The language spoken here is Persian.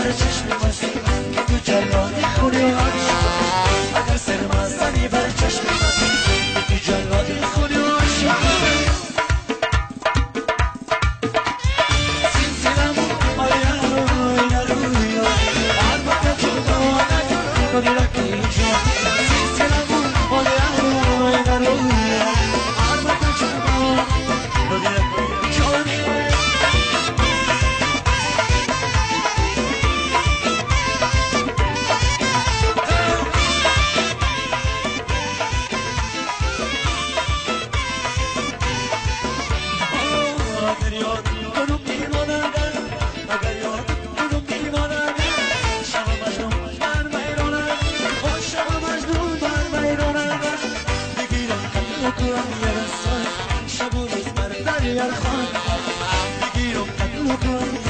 برای چشم واسه که تو جلادی دریا خان بگیرم قتل کنم یه